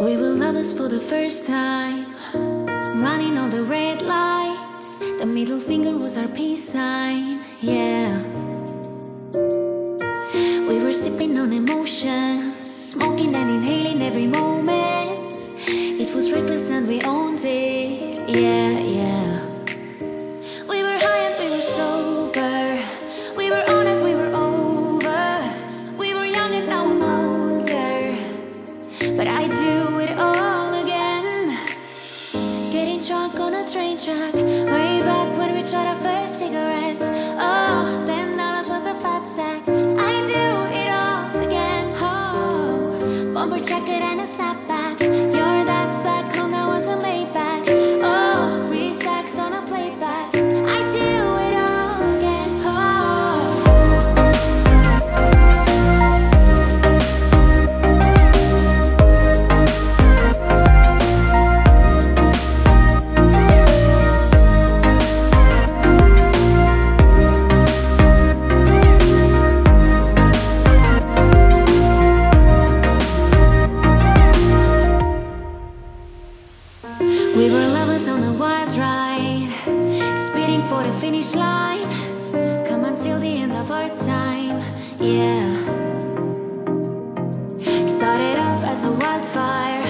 us for the first time. Running all the red lights. The middle finger was our peace sign. Yeah. We were sipping on emotions, smoking and inhaling every moment. It was reckless and we owned it. Yeah, yeah. We were high and we were sober. We were on and we were over. We were young and now I'm older. But I do track. Way back when we tried our first for the finish line. Come until the end of our time, yeah. Started off as a wildfire,